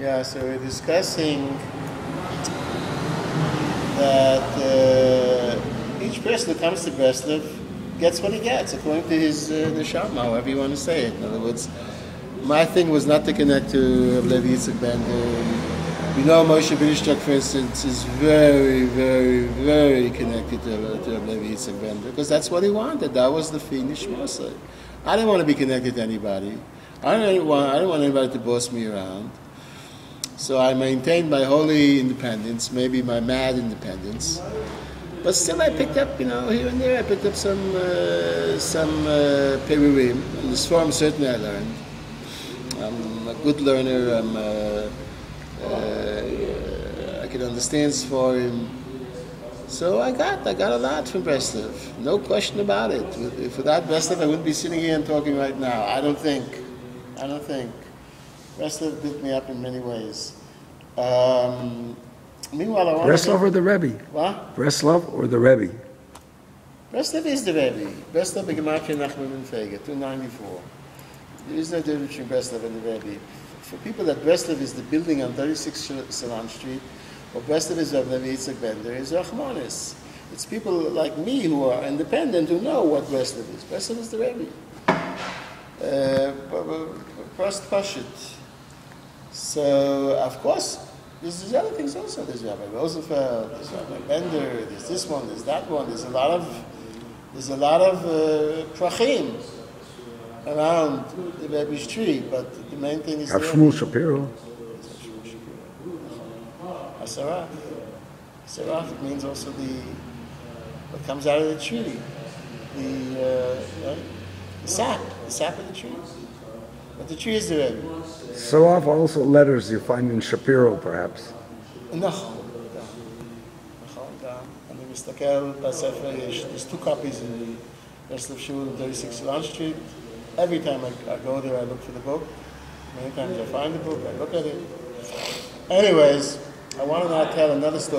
Yeah, so we're discussing that uh, each person who comes to Breslov gets what he gets according to his uh, neshama, however you want to say it. In other words, my thing was not to connect to Levi Bender. You know, Moshe Binishchak, for instance, is very, very, very connected to, to Levi Bender because that's what he wanted. That was the finish Moshe. I didn't want to be connected to anybody. I didn't want, I didn't want anybody to boss me around. So I maintained my holy independence, maybe my mad independence. But still, I picked up, you know, here and there, I picked up some uh, some uh, perurim. In this form, certainly I learned. I'm a good learner. I'm, uh, uh, I can understand Sforim. So I got, I got a lot from Breslov. No question about it. If without Breslov, I wouldn't be sitting here and talking right now. I don't think. I don't think. Breslov built me up in many ways. Um, meanwhile, I want Breslov or the Rebbe? What? Breslov or the Rebbe? Breslov is the Rebbe. Breslov Gematria Nachman and Feiga, 294. There is no difference between Breslov and the Rebbe. For people that Breslov is the building on 36 Salant Street, or Breslov is Rav Levi Yitzhak Bender, is Rachmanis. It's people like me who are independent who know what Breslov is. Breslov is the Rebbe. Uh, First Pashit. So, of course, there's other things also. There's Rabbi Rosenfeld, there's Rabbi Bender, there's this one, there's that one. There's a lot of, there's a lot of uh, prachim around the Rebbe's tree, but the main thing is Shmuel Shapiro. Asaraf. Asaraf means also the what comes out of the tree, the, uh, right? the sap, the sap of the tree. But the tree is the Rebbe. So off also letters you find in Shapiro, perhaps. נכון, נכון, גם. אני מסתכל בספר, יש, there's two copies in the rest of Shul, 36 Lawn Street. Every time I, I go there, I look for the book. Many times I find the book, I look at it. Anyways, I want to now tell another story.